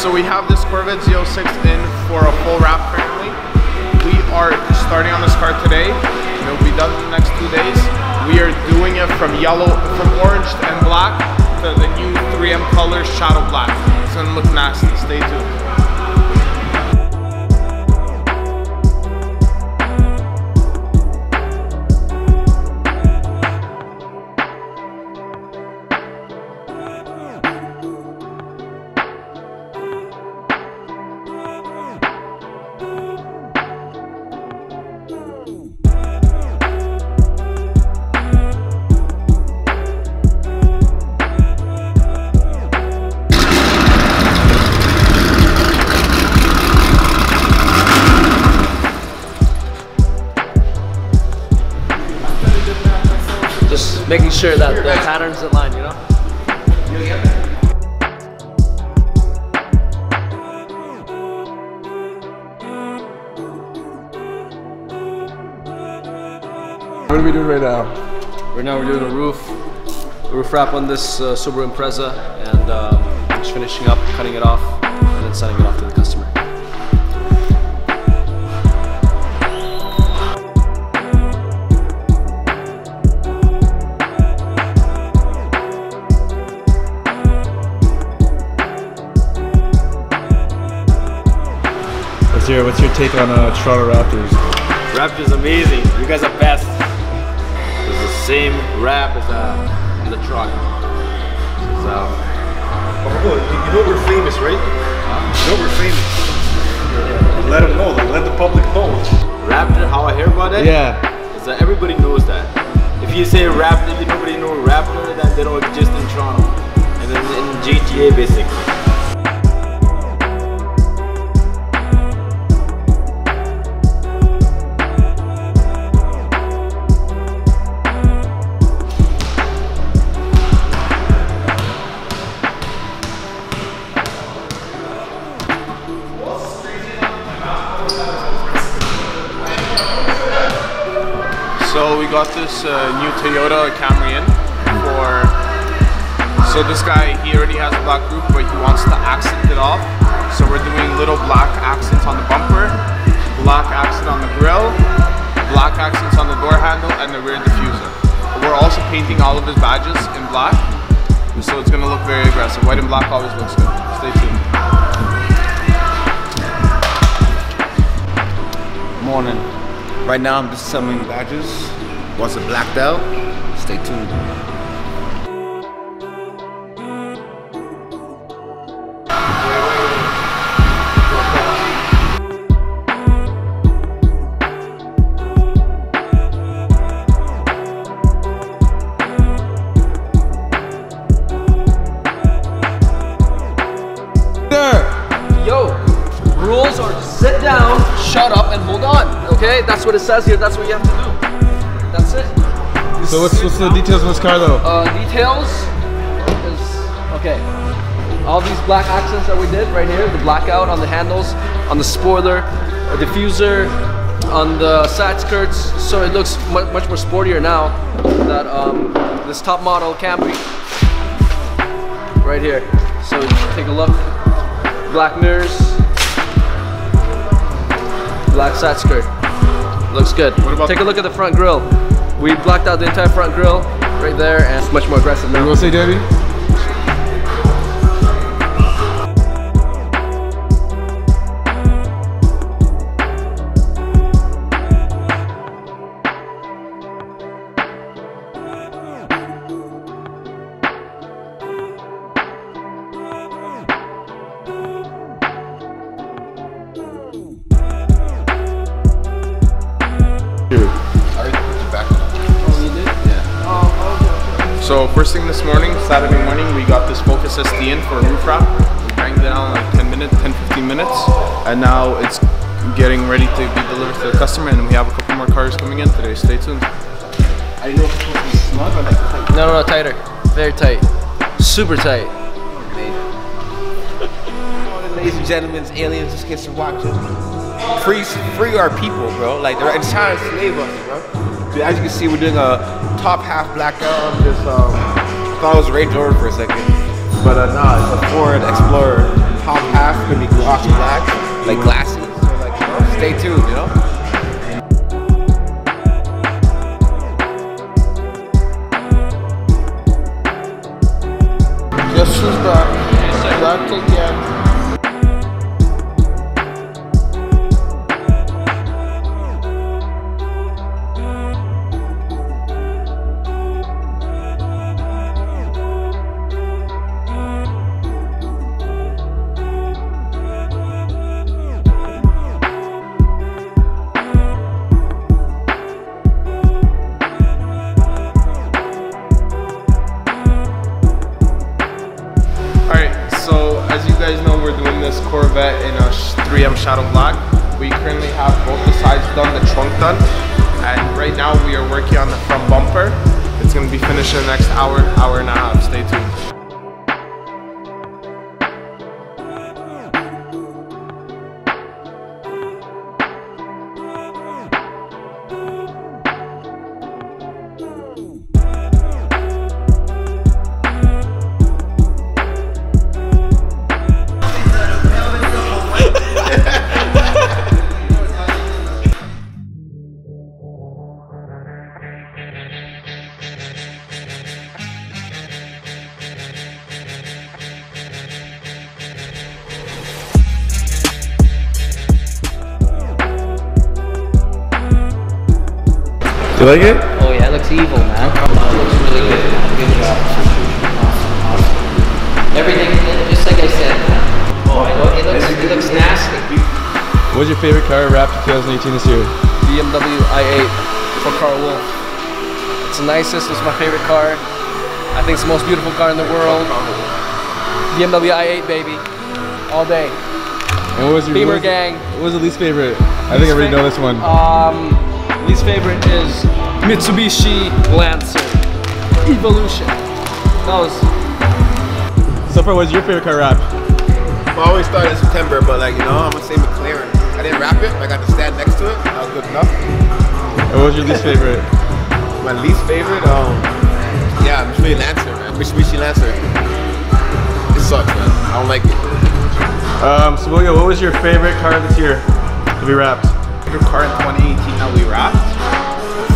so we have this Corvette Z06 in for a full wrap currently. We are starting on this car today. It will be done in the next two days. We are doing it from yellow, from orange and black to the new 3M color Shadow Black. It's gonna look nasty, stay tuned. Making sure that the patterns align, you know? What are we doing right now? Right now we're doing a roof, a roof wrap on this uh, Subaru Impreza and um, just finishing up, cutting it off, and then sending it off to the customer. What's your What's your take on uh, Toronto Wraptors? Wraptors amazing. You guys are best. It's the same wrap as uh, in the truck. So Oh, you you know we're famous, right? You know we're famous. Let them know. Like, let the public know. Wraptor, how I hear about it? Yeah. Is that everybody knows that. If you say Wraptor, if nobody know Wraptor, then they don't exist in Toronto. And then in GTA basically. Got this uh, new Toyota Camry in for. So this guy, he already has a black roof, but he wants to accent it off. So we're doing little black accents on the bumper, black accent on the grill, black accents on the door handle, and the rear diffuser. We're also painting all of his badges in black, so it's gonna look very aggressive. White and black always looks good. Stay tuned. Morning. Right now I'm just selling badges. Once it blacked out, stay tuned. Yo, rules are sit down, shut up, and hold on. Okay, that's what it says here. That's what you have to do. That's it. So what's What's the details of this car though? Uh, details is okay. All these black accents that we did right here, the blackout on the handles, on the spoiler, a diffuser, on the side skirts, so it looks mu- much more sportier now. That um, this top model Camry right here. So take a look. Black mirrors, black side skirt. Looks good. What about- take a look at the front grille. We blacked out the entire front grille right there, and it's much more aggressive You now. gonna say, Debbie? First thing this morning, Saturday morning, we got this Focus ST in for a roof wrap. We banged it down like 10 minutes, 10, 15 minutes, and now it's getting ready to be delivered to the customer. And we have a couple more cars coming in today. Stay tuned. I didn't know if it supposed to be snug or like tight. No, no, no, tighter. Very tight. Super tight. Ladies and gentlemen, aliens, just in case you're watching. Free, free our people, bro. Like they're trying to slave us, bro. As you can see, we're doing a top half blackout on this. Um, I thought it was Range Rover for a second, but uh, nah, it's a Ford Explorer top half gonna be glossy black, like glassy. So like, you know, stay tuned, you know. Who's back? Back guys know, we're doing this Corvette in a 3M Shadow Black. We currently have both the sides done, the trunk done, and right now we are working on the front bumper. It's gonna be finished in the next hour, hour and a half. Stay tuned. You like it? Oh yeah, it looks evil, man. It looks really good. Good job. Awesome. Everything, just like I said. Oh, it looks, it looks, nasty. What's your favorite car wrapped 2018 this year? BMW i8 for Carl Wolf. It's the nicest. It's my favorite car. I think it's the most beautiful car in the world. BMW i8, baby. All day. And what was your Beamer was, gang. What was the least favorite? I think I already know this one. Um, least favorite is Mitsubishi Lancer Evolution. That was so far, what's your favorite car wrapped? I always started in September, but like you know, I'm gonna say McLaren. I didn't wrap it. but I got to stand next to it. That was good enough. And what was your least favorite? My least favorite, um, yeah, Mitsubishi Lancer, man. Mitsubishi Lancer. It sucks, man. I don't like it. Um, so William, what was your favorite car this year to be wrapped? Car in 2018 that we wrapped?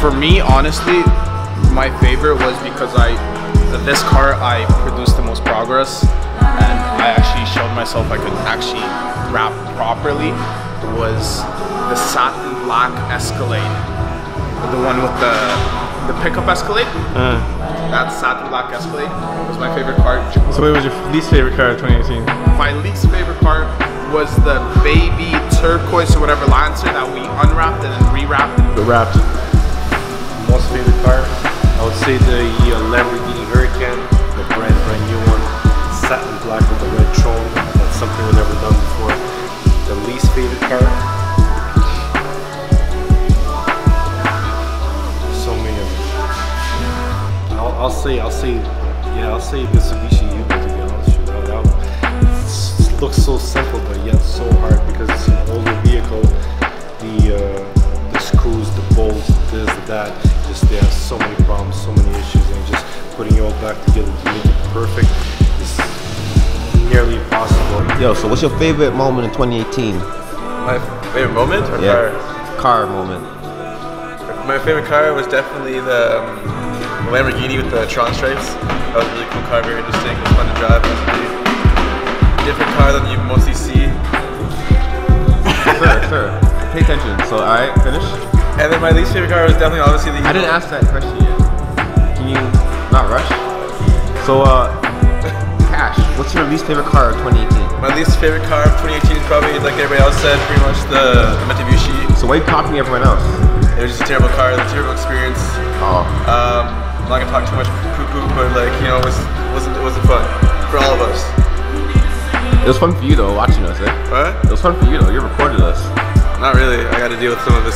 For me, honestly, my favorite was because I, this car, I produced the most progress and I actually showed myself I could actually wrap properly was the satin black Escalade. The one with the, the pickup Escalade. Uh, That satin black Escalade was my favorite car. so what was your least favorite car of 2018? My least favorite car was the baby turquoise or whatever Lancer that we unwrapped and then rewrapped. The wrapped. Most favorite car, I would say the Lamborghini Huracan, the brand brand new one, satin black with the red Tron. That's something we've never done before. The least favorite car. I'll, I'll say, I'll say, yeah, I'll say Mitsubishi Yugo to be honest with you. That, that looks so simple, but yet so hard because it's an older vehicle. The uh, the screws, the bolts, this, that, just they have so many problems, so many issues, and just putting it all back together to make it perfect is nearly impossible. Yo, so what's your favorite moment in 2018? My favorite moment or car? Car moment. My favorite car was definitely the um, Lamborghini with the Tron stripes. That was a really cool car, very interesting. It was fun to drive. It was a really different car than you mostly see. sir, sir, pay attention. So, all right, finish. And then my least favorite car was definitely obviously the. I didn't ask that question yet. Can you not rush? So, uh, Kash, what's your least favorite car of 2018? My least favorite car of 2018 is probably, like everybody else said, pretty much the, the Mitsubishi. So, why are you copying everyone else? It was just a terrible car, a terrible experience. Oh, Um, not gonna talk too much poo poo, but like you know, it was wasn't it wasn't fun for all of us. it was fun for you though, watching us, eh? What? It was fun for you though. You recorded us. Not really. I got to deal with some of this